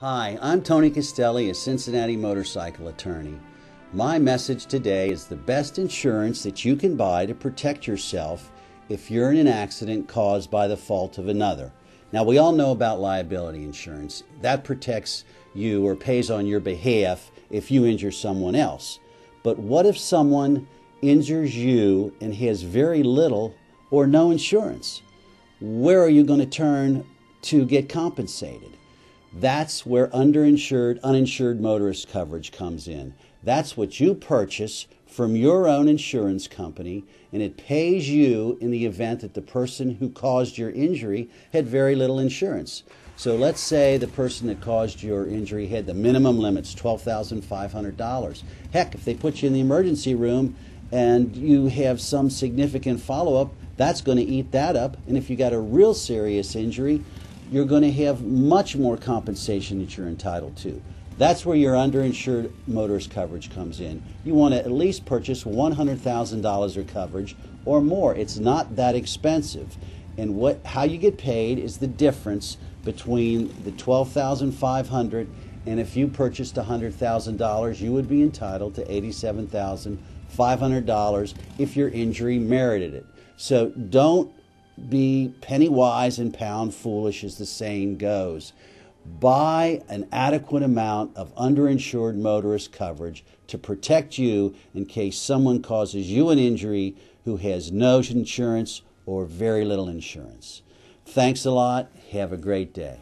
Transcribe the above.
Hi, I'm Tony Castelli, a Cincinnati motorcycle attorney. My message today is the best insurance that you can buy to protect yourself if you're in an accident caused by the fault of another. Now, we all know about liability insurance. That protects you or pays on your behalf if you injure someone else. But what if someone injures you and has very little or no insurance? Where are you going to turn to get compensated? That's where underinsured, uninsured motorist coverage comes in. That's what you purchase from your own insurance company, and it pays you in the event that the person who caused your injury had very little insurance. So let's say the person that caused your injury had the minimum limits, $12,500. Heck, if they put you in the emergency room and you have some significant follow up, that's going to eat that up. And if you got a real serious injury, you're going to have much more compensation that you're entitled to. That's where your underinsured motorist coverage comes in. You want to at least purchase $100,000 of coverage or more. It's not that expensive. And what how you get paid is the difference between the 12,500 and if you purchased $100,000, you would be entitled to $87,500 if your injury merited it. So don't be penny wise and pound foolish, as the saying goes. Buy an adequate amount of underinsured motorist coverage to protect you in case someone causes you an injury who has no insurance or very little insurance. Thanks a lot. Have a great day.